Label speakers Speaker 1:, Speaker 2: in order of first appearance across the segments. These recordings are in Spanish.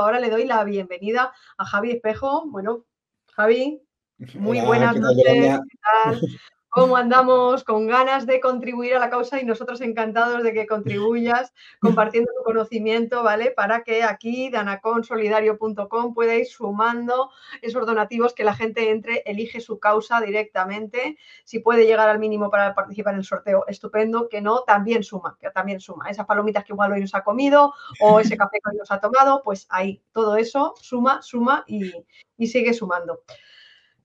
Speaker 1: Ahora le doy la bienvenida a Javi Espejo. Bueno, Javi, muy buenas noches. ¿qué tal? cómo andamos con ganas de contribuir a la causa y nosotros encantados de que contribuyas compartiendo tu conocimiento, ¿vale? Para que aquí, danaconsolidario.com, pueda ir sumando esos donativos que la gente entre, elige su causa directamente. Si puede llegar al mínimo para participar en el sorteo, estupendo. Que no, también suma, que también suma. Esas palomitas que igual hoy nos ha comido o ese café que hoy nos ha tomado, pues ahí, todo eso suma, suma y, y sigue sumando.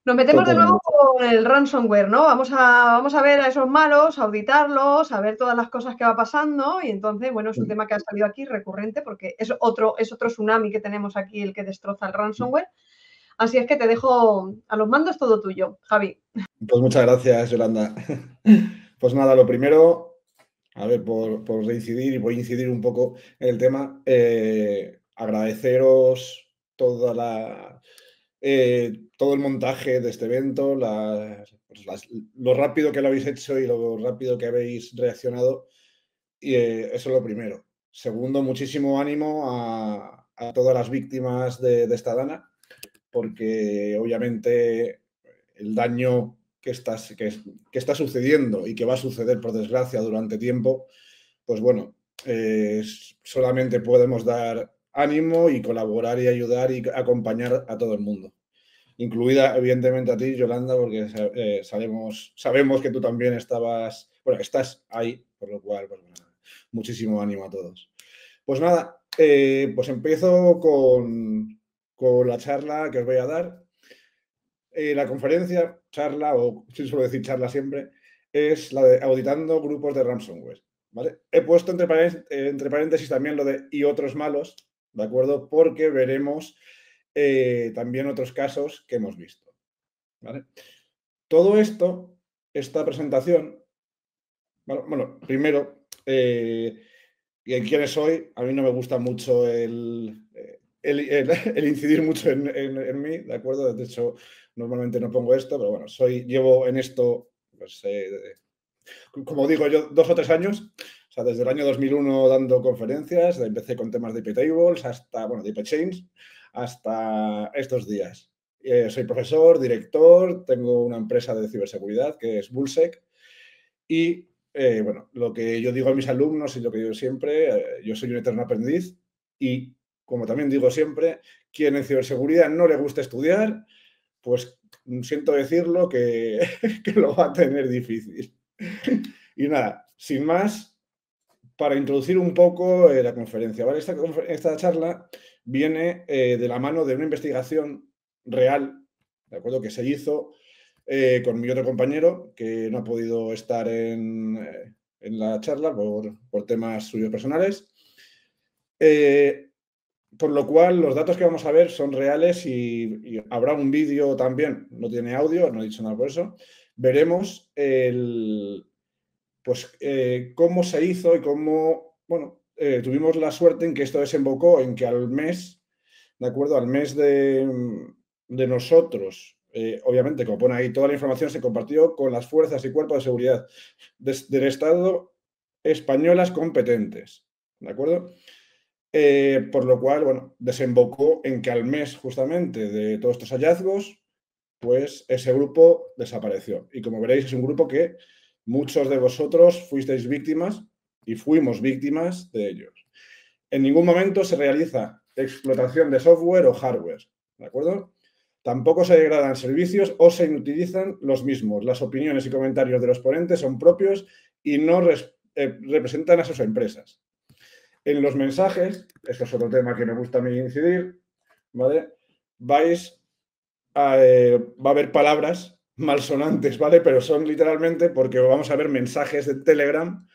Speaker 1: Nos metemos de nuevo con el ransomware, ¿no? Vamos a, vamos a ver a esos malos, auditarlos, a ver todas las cosas que va pasando y entonces, bueno, es un tema que ha salido aquí recurrente porque es otro, es otro tsunami que tenemos aquí el que destroza el ransomware. Así es que te dejo a los mandos todo tuyo, Javi.
Speaker 2: Pues muchas gracias, Yolanda. Pues nada, lo primero, a ver, por, por reincidir y voy a incidir un poco en el tema, eh, agradeceros toda la eh, todo el montaje de este evento, pues lo rápido que lo habéis hecho y lo rápido que habéis reaccionado. Y eh, eso es lo primero. Segundo, muchísimo ánimo a, todas las víctimas de, esta dana, porque obviamente el daño que está, que, está sucediendo y que va a suceder, por desgracia, durante tiempo, pues bueno, solamente podemos dar ánimo y colaborar y ayudar y acompañar a todo el mundo. Incluida, evidentemente, a ti, Yolanda, porque eh, sabemos, que tú también estabas, bueno, estás ahí, por lo cual, pues, muchísimo ánimo a todos. Pues nada, eh, pues empiezo con, con, la charla que os voy a dar. Eh, la conferencia, charla, o si suelo decir charla siempre, es la de auditando grupos de ransomware. He puesto entre paréntesis, entre paréntesis también lo de y otros malos, ¿de acuerdo? Porque veremos eh, también otros casos que hemos visto. Todo esto, esta presentación, bueno, primero, eh, ¿y quiénes soy? A mí no me gusta mucho el, eh, el, incidir mucho en, mí, ¿de acuerdo? De hecho, normalmente no pongo esto, pero bueno, soy, llevo en esto, pues, como digo yo, dos o tres años. O sea, desde el año 2001 dando conferencias, empecé con temas de IP tables hasta, bueno, de IP hasta estos días. Eh, soy profesor, director, tengo una empresa de ciberseguridad que es Bullsec y eh, bueno, lo que yo digo a mis alumnos y lo que digo siempre, eh, yo soy un eterno aprendiz y como también digo siempre, quien en ciberseguridad no le gusta estudiar, pues siento decirlo que, que lo va a tener difícil. Y nada, sin más, para introducir un poco la conferencia. ¿vale? Esta, esta charla viene eh, de la mano de una investigación real, ¿de acuerdo? Que se hizo eh, con mi otro compañero, que no ha podido estar en, eh, la charla por, temas suyos personales. por lo cual, los datos que vamos a ver son reales y, habrá un vídeo también, no tiene audio, no he dicho nada por eso. Veremos el, pues, cómo se hizo y cómo, bueno, eh, tuvimos la suerte en que esto desembocó en que al mes, ¿de acuerdo? Al mes de, nosotros, eh, obviamente, como pone ahí, toda la información se compartió con las fuerzas y cuerpos de seguridad del Estado españolas competentes, ¿de acuerdo? Eh, por lo cual, bueno, desembocó en que al mes justamente de todos estos hallazgos, pues ese grupo desapareció. Y como veréis, es un grupo que muchos de vosotros fuisteis víctimas y fuimos víctimas de ellos. En ningún momento se realiza explotación de software o hardware, ¿de acuerdo? Tampoco se degradan servicios o se inutilizan los mismos. Las opiniones y comentarios de los ponentes son propios y no eh, representan a sus empresas. En los mensajes, esto es otro tema que me gusta a mí incidir, ¿vale? Vais a, eh, va a haber palabras malsonantes, ¿vale? Pero son literalmente porque vamos a ver mensajes de Telegram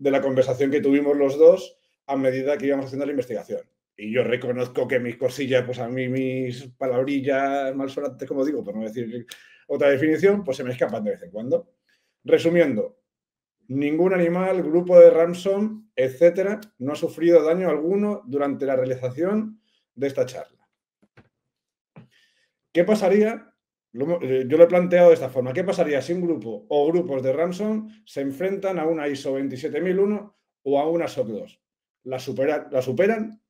Speaker 2: de la conversación que tuvimos los dos a medida que íbamos haciendo la investigación. Y yo reconozco que mis cosillas, pues a mí mis palabrillas malsonantes, como digo, por no decir otra definición, pues se me escapan de vez en cuando. Resumiendo, ningún animal, grupo de ransom, etcétera, no ha sufrido daño alguno durante la realización de esta charla. ¿Qué pasaría eh, yo lo he planteado de esta forma. ¿Qué pasaría si un grupo o grupos de ransom se enfrentan a una ISO 27001 o a una SOC 2? ¿La, ¿La superan?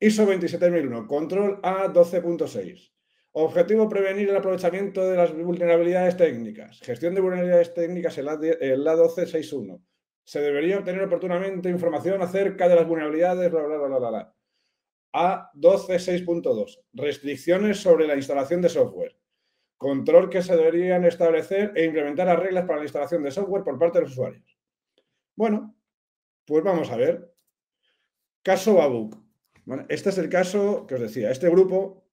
Speaker 2: ISO 27001, control A12.6. Objetivo, prevenir el aprovechamiento de las vulnerabilidades técnicas. Gestión de vulnerabilidades técnicas en la, A1261. Se debería obtener oportunamente información acerca de las vulnerabilidades, bla, bla, bla, bla, bla. A12.6.2. Restricciones sobre la instalación de software. Control que se deberían establecer e implementar las reglas para la instalación de software por parte de los usuarios. Bueno, pues vamos a ver. Caso Babook este es el caso que os decía. Este grupo,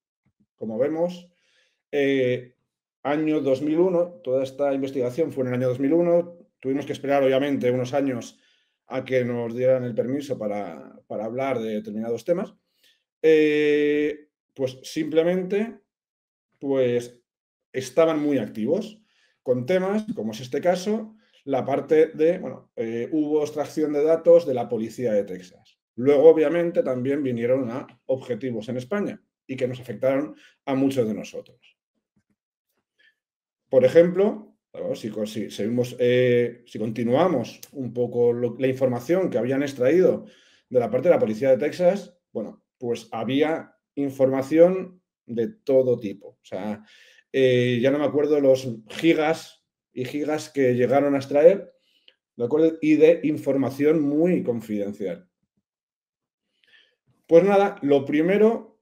Speaker 2: como vemos, eh, año 2001, toda esta investigación fue en el año 2001. Tuvimos que esperar, obviamente, unos años a que nos dieran el permiso para, hablar de determinados temas. Eh, pues simplemente, pues estaban muy activos con temas, como es este caso, la parte de, bueno, eh, hubo extracción de datos de la policía de Texas. Luego, obviamente, también vinieron a objetivos en España y que nos afectaron a muchos de nosotros. Por ejemplo, si, eh, si continuamos un poco la información que habían extraído de la parte de la policía de Texas, bueno, pues había información de todo tipo. O sea, eh, ya no me acuerdo los gigas y gigas que llegaron a extraer, ¿de acuerdo? Y de información muy confidencial. Pues nada, lo primero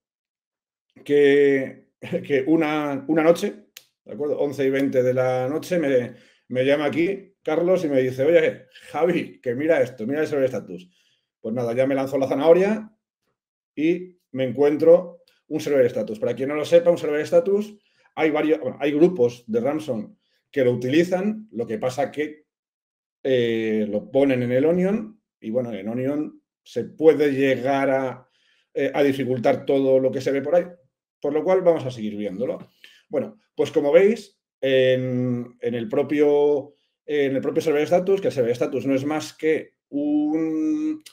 Speaker 2: que, una, una, noche, ¿de acuerdo? 11 y 20 de la noche, me, me, llama aquí Carlos y me dice, oye, Javi, que mira esto, mira el server status. Pues nada, ya me lanzó la zanahoria y me encuentro un server status. Para quien no lo sepa, un server status, hay varios, hay grupos de ransom que lo utilizan, lo que pasa que eh, lo ponen en el Onion y bueno, en Onion se puede llegar a, eh, a dificultar todo lo que se ve por ahí. Por lo cual vamos a seguir viéndolo. Bueno, pues como veis, en, el, propio, en el propio server status, que el server status no es más que un,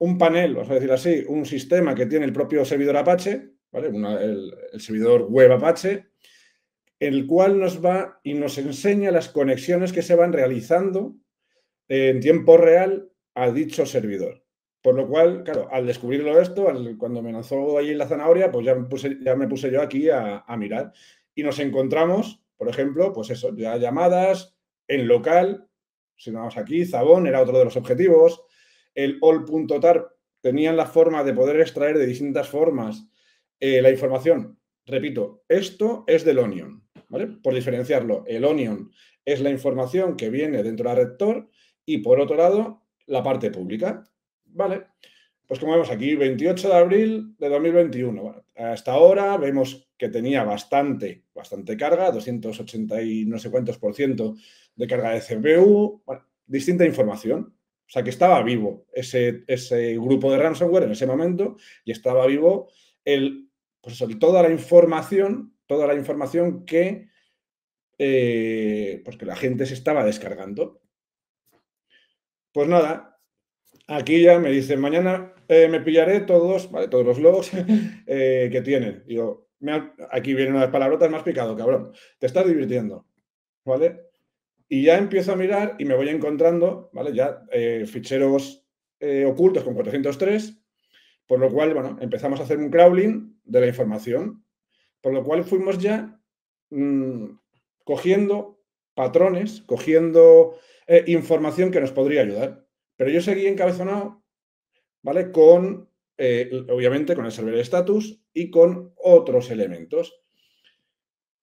Speaker 2: un panel, vamos a decir así, un sistema que tiene el propio servidor Apache, el, servidor web Apache, el cual nos va y nos enseña las conexiones que se van realizando en tiempo real a dicho servidor. Por lo cual, claro, al descubrirlo esto, cuando me lanzó ahí la zanahoria, pues ya me puse, yo aquí a, mirar. Y nos encontramos, por ejemplo, pues eso, ya llamadas en local, si vamos aquí, Zabón era otro de los objetivos, el all.tar tenían la forma de poder extraer de distintas formas eh, la información. Repito, esto es del Onion, ¿vale? Por diferenciarlo, el Onion es la información que viene dentro del rector y por otro lado, la parte pública. Vale, pues como vemos aquí, 28 de abril de 2021. hasta ahora vemos que tenía bastante, bastante carga, 280 y no sé cuántos por ciento de carga de CPU, distinta información. O sea, que estaba vivo ese, ese, grupo de ransomware en ese momento y estaba vivo el, pues toda la información, toda la información que, eh, pues que la gente se estaba descargando. Pues nada, Aquí ya me dicen, mañana eh, me pillaré todos, ¿vale? todos los logs eh, que tienen. Digo, aquí vienen unas palabrotas, más picado, cabrón. Te estás divirtiendo, ¿vale? Y ya empiezo a mirar y me voy encontrando, ¿vale? Ya eh, ficheros ocultos con 403, por lo cual, bueno, empezamos a hacer un crawling de la información, por lo cual fuimos ya mm, cogiendo patrones, cogiendo información que nos podría ayudar. Pero yo seguí encabezonado, ¿vale? Con, eh, obviamente, con el server status y con otros elementos.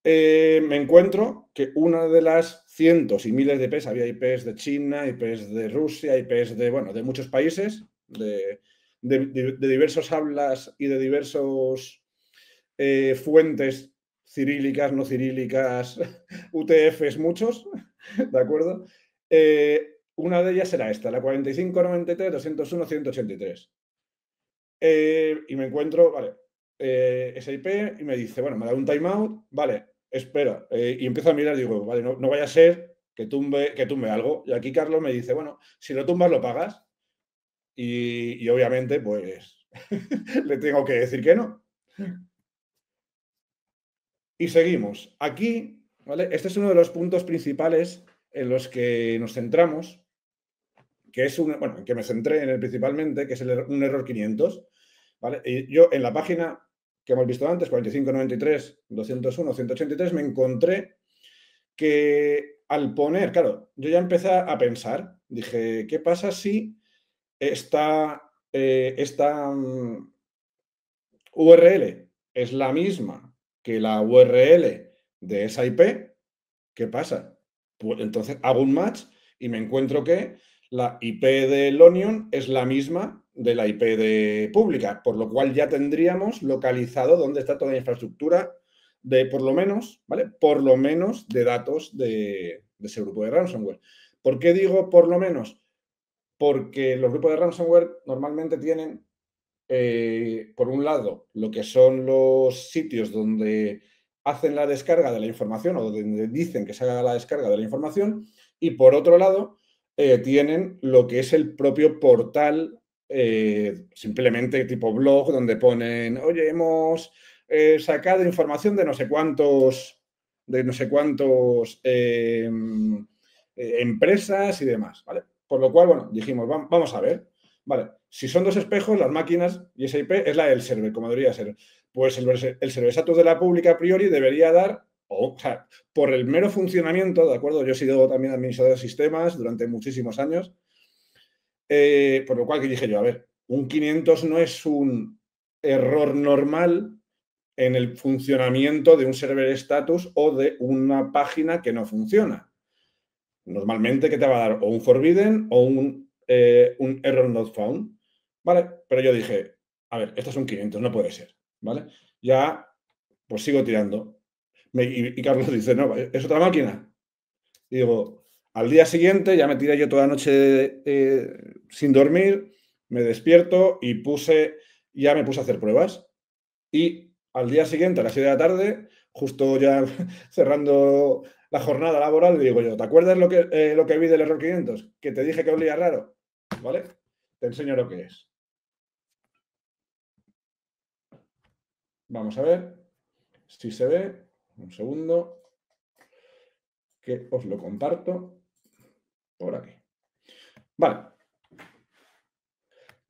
Speaker 2: Eh, me encuentro que una de las cientos y miles de IPs, había IPs de China, IPs de Rusia, IPs de, bueno, de muchos países, de, diversos hablas y de diversos eh, fuentes cirílicas, no cirílicas, UTFs muchos, ¿de acuerdo? Una de ellas era esta, la 4593-201-183. Eh, y me encuentro, vale, eh, esa IP y me dice, bueno, me da un timeout, vale, espera. Eh, y empiezo a mirar digo, vale, no, vaya a ser que tumbe, que tumbe algo. Y aquí Carlos me dice, bueno, si lo tumbas, lo pagas. Y, y obviamente, pues, le tengo que decir que no. Y seguimos. Aquí, ¿vale? Este es uno de los puntos principales en los que nos centramos que es un, bueno, que me centré en él principalmente, que es un error 500. ¿vale? Y yo en la página que hemos visto antes, 4593, 201, 183, me encontré que al poner, claro, yo ya empecé a pensar, dije, ¿qué pasa si esta, eh, esta mm, URL es la misma que la URL de esa IP? ¿Qué pasa? Pues entonces hago un match y me encuentro que la IP del Onion es la misma de la IP de pública, por lo cual ya tendríamos localizado dónde está toda la infraestructura de, por lo menos, ¿vale? Por lo menos de datos de, ese grupo de ransomware. ¿Por qué digo por lo menos? Porque los grupos de ransomware normalmente tienen, eh, por un lado, lo que son los sitios donde hacen la descarga de la información o donde dicen que se haga la descarga de la información y por otro lado, eh, tienen lo que es el propio portal eh, simplemente tipo blog, donde ponen, oye, hemos eh, sacado información de no sé cuántos, de no sé cuántos em, empresas y demás, ¿vale? Por lo cual, bueno, dijimos, vamos a ver, ¿vale? Si son dos espejos, las máquinas y esa IP es la del server, como debería ser. Pues el, el server status de la pública a priori debería dar o, sea, por el mero funcionamiento, ¿de acuerdo? Yo he sido también administrador de sistemas durante muchísimos años eh, por lo cual que dije yo, a ver, un 500 no es un error normal en el funcionamiento de un server status o de una página que no funciona. Normalmente, ¿qué te va a dar? O un forbidden o un, eh, un error not found. ¿Vale? Pero yo dije, a ver, esto es un 500, no puede ser. ¿Vale? Ya, pues sigo tirando. y, Carlos dice, no, ¿es otra máquina? Y digo, al día siguiente ya me tiré yo toda la noche eh, sin dormir, me despierto y puse, ya me puse a hacer pruebas. Y al día siguiente, a las 7 de la tarde, justo ya cerrando la jornada laboral, digo yo, ¿te acuerdas lo que, eh, lo que vi del error 500? Que te dije que olía raro. ¿Vale? Te enseño lo que es. Vamos a ver si se ve. Un segundo. Que os lo comparto por aquí. Vale.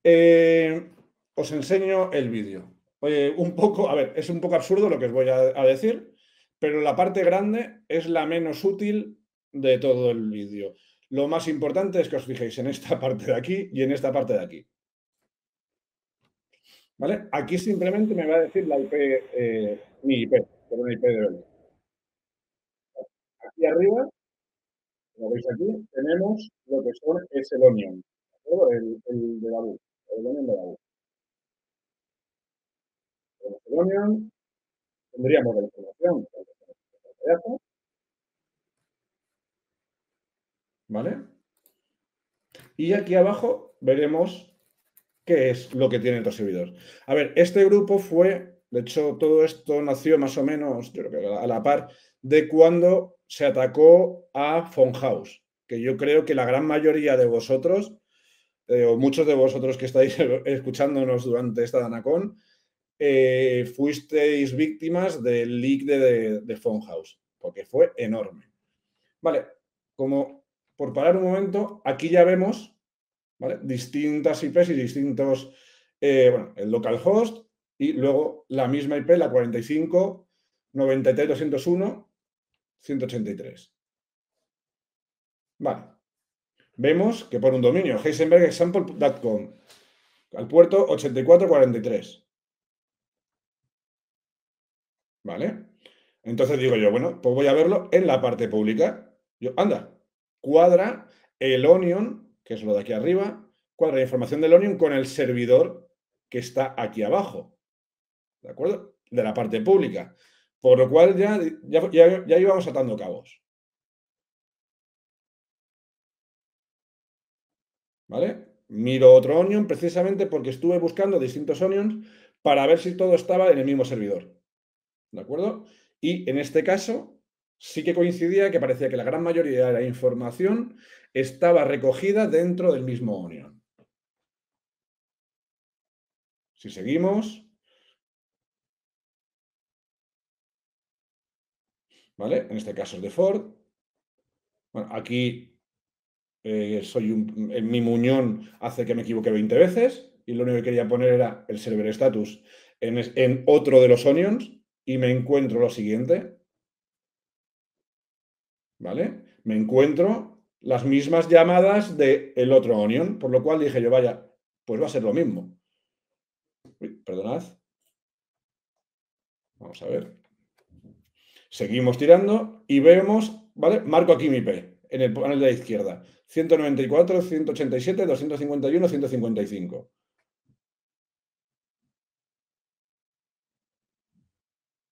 Speaker 2: Eh, os enseño el vídeo. Oye, un poco, a ver, es un poco absurdo lo que os voy a, decir, pero la parte grande es la menos útil de todo el vídeo. Lo más importante es que os fijéis en esta parte de aquí y en esta parte de aquí. ¿Vale? Aquí simplemente me va a decir la IP, eh, mi IP, una IP de Aquí arriba como veis aquí, tenemos lo que son es el onion, el, el de la U, el onion de la U. tendríamos la información, ¿vale? Y aquí abajo veremos qué es lo que tiene el servidor. A ver, este grupo fue, de hecho, todo esto nació más o menos, yo creo que a la par, de cuando se atacó a House, que yo creo que la gran mayoría de vosotros, eh, o muchos de vosotros que estáis escuchándonos durante esta Danacon, eh, fuisteis víctimas del leak de, de, House, porque fue enorme. Vale, como por parar un momento, aquí ya vemos distintas IPs y distintos, eh, bueno, el localhost y luego la misma IP, la 45 93 201 183. Vale. Vemos que por un dominio heisenbergexample.com al puerto 8443. ¿Vale? Entonces digo yo, bueno, pues voy a verlo en la parte pública. Yo, anda, cuadra el Onion, que es lo de aquí arriba, cuadra la información del Onion con el servidor que está aquí abajo. ¿De acuerdo? De la parte pública. Por lo cual ya, ya, íbamos atando cabos. ¿Vale? Miro otro onion precisamente porque estuve buscando distintos onions para ver si todo estaba en el mismo servidor. ¿De acuerdo? Y en este caso sí que coincidía que parecía que la gran mayoría de la información estaba recogida dentro del mismo onion. Si seguimos, ¿vale? En este caso es de Ford. Bueno, aquí eh, soy un, mi muñón hace que me equivoque 20 veces, y lo único que quería poner era el server status en, en otro de los onions y me encuentro lo siguiente. ¿Vale? Me encuentro las mismas llamadas del el otro onion, por lo cual dije yo, vaya, pues va a ser lo mismo. perdonad. Vamos a ver. Seguimos tirando y vemos, ¿vale? Marco aquí mi IP en el panel de la izquierda. 194, 187, 251, 155.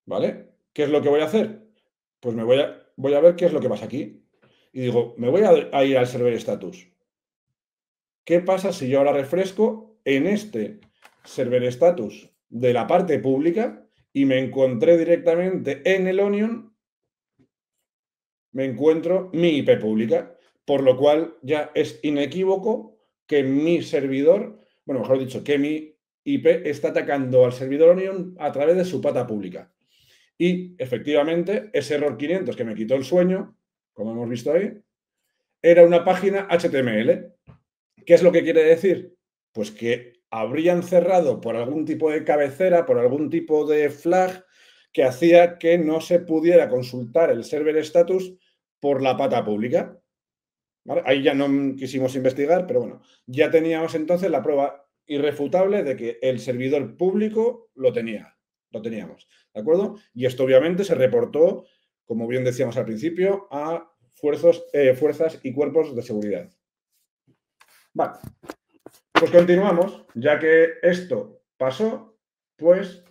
Speaker 2: ¿Vale? ¿Qué es lo que voy a hacer? Pues me voy a, voy a ver qué es lo que pasa aquí. Y digo, me voy a, ir al server status. ¿Qué pasa si yo ahora refresco en este server status de la parte pública y me encontré directamente en el Onion, me encuentro mi IP pública, por lo cual ya es inequívoco que mi servidor, bueno, mejor dicho, que mi IP está atacando al servidor Onion a través de su pata pública. Y efectivamente, ese error 500 que me quitó el sueño, como hemos visto ahí, era una página HTML. ¿Qué es lo que quiere decir? Pues que habrían cerrado por algún tipo de cabecera, por algún tipo de flag que hacía que no se pudiera consultar el server status por la pata pública. Ahí ya no quisimos investigar, pero bueno, ya teníamos entonces la prueba irrefutable de que el servidor público lo tenía, lo teníamos. ¿De acuerdo? Y esto obviamente se reportó, como bien decíamos al principio, a eh, fuerzas y cuerpos de seguridad. Vale. Pues continuamos. Ya que esto pasó, pues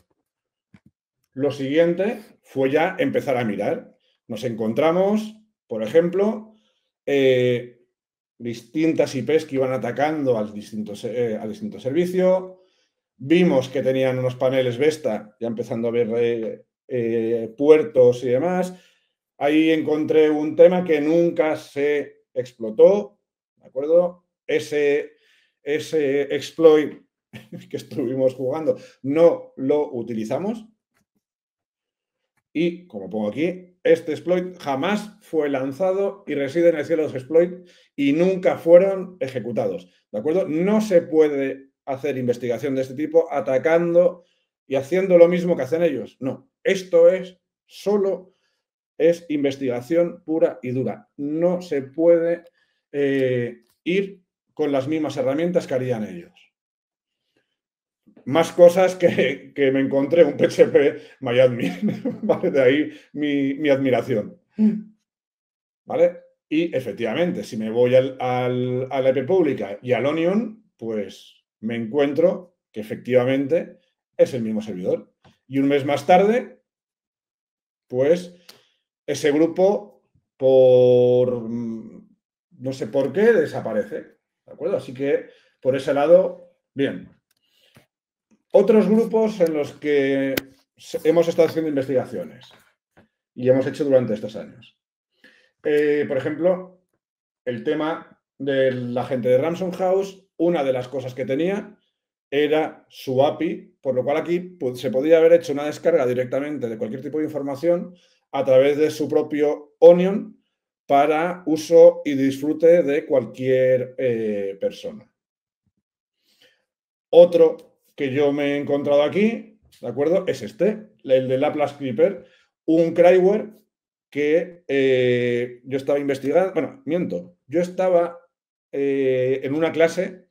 Speaker 2: lo siguiente fue ya empezar a mirar. Nos encontramos, por ejemplo, eh, distintas IPs que iban atacando al distinto, eh, al distinto servicio, Vimos que tenían unos paneles Vesta, ya empezando a ver eh, eh, puertos y demás. Ahí encontré un tema que nunca se explotó, ¿de acuerdo? Ese, ese exploit que estuvimos jugando no lo utilizamos. Y, como pongo aquí, este exploit jamás fue lanzado y reside en el cielo de los exploits y nunca fueron ejecutados. ¿De acuerdo? No se puede hacer investigación de este tipo atacando y haciendo lo mismo que hacen ellos. No, esto es solo es investigación pura y dura. No se puede eh, ir con las mismas herramientas que harían ellos. Más cosas que, me encontré un PHP. ¿vale? De ahí mi, mi, admiración. ¿Vale? Y efectivamente, si me voy al, al, a la EP pública y al Onion, pues me encuentro que efectivamente es el mismo servidor. Y un mes más tarde, pues ese grupo, por no sé por qué, desaparece. ¿De acuerdo? Así que por ese lado, bien. Otros grupos en los que hemos estado haciendo investigaciones y hemos hecho durante estos años. Eh, por ejemplo, el tema de la gente de Ransom House una de las cosas que tenía era su API, por lo cual aquí se podía haber hecho una descarga directamente de cualquier tipo de información a través de su propio Onion para uso y disfrute de cualquier eh, persona. Otro que yo me he encontrado aquí, ¿de acuerdo? Es este, el de Laplace Clipper, un cryware que eh, yo estaba investigando, bueno, miento, yo estaba eh, en una clase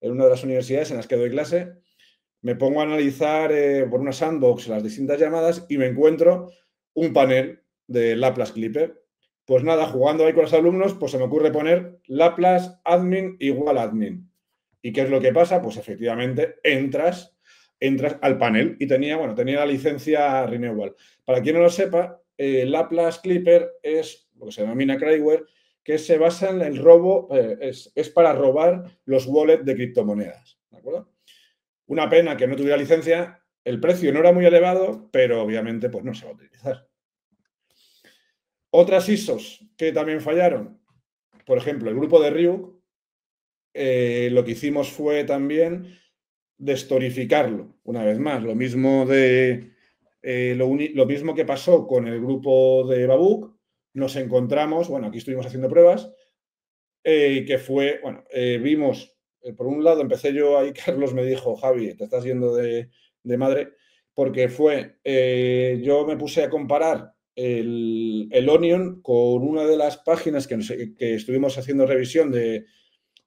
Speaker 2: en una de las universidades en las que doy clase, me pongo a analizar por una sandbox las distintas llamadas y me encuentro un panel de Laplace Clipper. Pues nada, jugando ahí con los alumnos, pues se me ocurre poner Laplace admin igual admin. ¿Y qué es lo que pasa? Pues efectivamente entras, entras al panel y tenía, bueno, tenía la licencia Renewal. Para quien no lo sepa, eh, Laplace Clipper es lo que se denomina Cryware que se basa en el robo, eh, es, para robar los wallets de criptomonedas. ¿De acuerdo? Una pena que no tuviera licencia, el precio no era muy elevado, pero obviamente pues no se va a utilizar. Otras ISOs que también fallaron, por ejemplo, el grupo de Ryuk, eh, lo que hicimos fue también destorificarlo, una vez más. Lo mismo, de, eh, lo, lo mismo que pasó con el grupo de Babuk, nos encontramos, bueno, aquí estuvimos haciendo pruebas, eh, que fue, bueno, vimos por un lado empecé yo ahí, Carlos me dijo, Javi, te estás yendo de, madre, porque fue, yo me puse a comparar el, Onion con una de las páginas que, que estuvimos haciendo revisión de,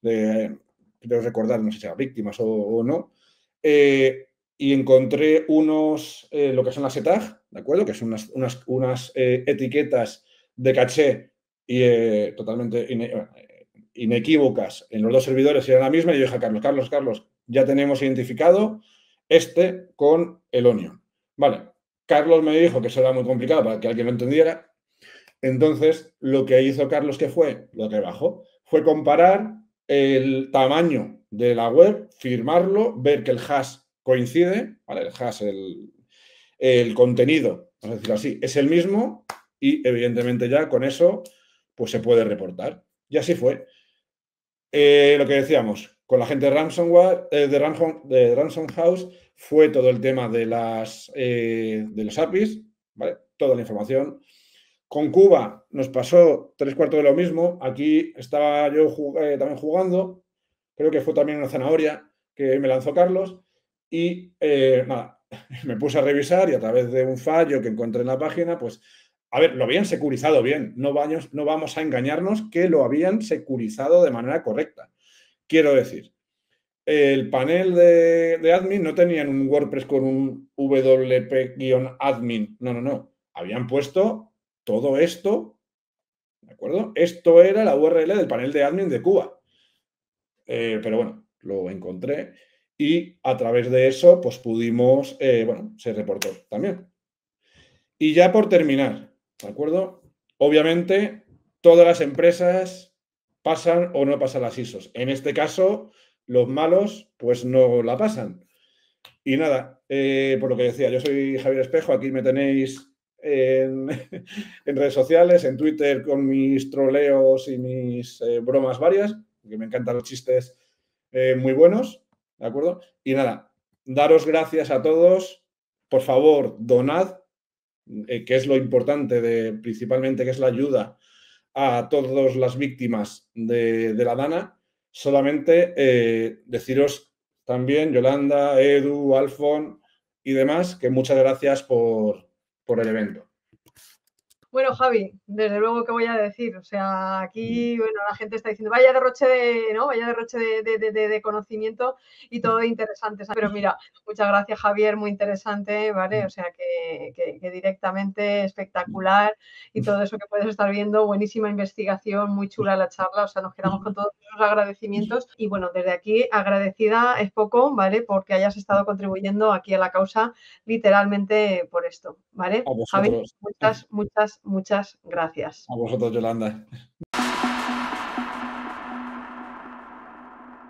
Speaker 2: de, recordar, no sé si era víctimas o, no, eh, y encontré unos, lo que son las ETAG, ¿de acuerdo? Que son unas, unas, unas etiquetas de caché y totalmente inequívocas en los dos servidores y era la misma, y yo dije a Carlos, Carlos, Carlos, ya tenemos identificado este con el Onion. Vale, Carlos me dijo que eso era muy complicado para que alguien lo entendiera. Entonces, lo que hizo Carlos, que fue? Lo que bajó, fue comparar el tamaño de la web, firmarlo, ver que el hash coincide, ¿vale? El hash, el, el contenido, vamos a así, es el mismo y evidentemente ya con eso pues se puede reportar. Y así fue. Eh, lo que decíamos, con la gente de ransomware, eh, de Ransom House, fue todo el tema de, las, eh, de los APIs, ¿vale? Toda la información. Con Cuba nos pasó tres cuartos de lo mismo. Aquí estaba yo también jugando. Creo que fue también una zanahoria que me lanzó Carlos. Y nada, me puse a revisar y a través de un fallo que encontré en la página, pues a ver, lo habían securizado bien, no vamos, no vamos a engañarnos que lo habían securizado de manera correcta. Quiero decir, el panel de, admin no tenían un WordPress con un WP-admin, no, no, no. Habían puesto todo esto, ¿de acuerdo? Esto era la URL del panel de admin de Cuba. Eh, pero bueno, lo encontré y a través de eso, pues pudimos, eh, bueno, se reportó también. Y ya por terminar, ¿De acuerdo? Obviamente, todas las empresas pasan o no pasan las ISOs. En este caso, los malos, pues no la pasan. Y nada, eh, por lo que decía, yo soy Javier Espejo, aquí me tenéis en, redes sociales, en Twitter con mis troleos y mis eh, bromas varias, que me encantan los chistes eh, muy buenos, ¿de acuerdo? Y nada, daros gracias a todos, por favor, donad, que es lo importante de principalmente, que es la ayuda a todas las víctimas de, la DANA, solamente eh, deciros también, Yolanda, Edu, Alfon y demás, que muchas gracias por el evento.
Speaker 1: Bueno, Javi, desde luego que voy a decir, o sea, aquí, bueno, la gente está diciendo, vaya derroche de, ¿no? Vaya derroche de, conocimiento y todo interesante. Pero mira, muchas gracias, Javier, muy interesante, ¿vale? O sea, que, directamente espectacular y todo eso que puedes estar viendo, buenísima investigación, muy chula la charla, o sea, nos quedamos con todos los agradecimientos y bueno, desde aquí agradecida es poco, ¿vale? Porque hayas estado contribuyendo aquí a la causa literalmente por esto, ¿vale? Javi, muchas, muchas muchas gracias.
Speaker 2: A vosotros, Yolanda.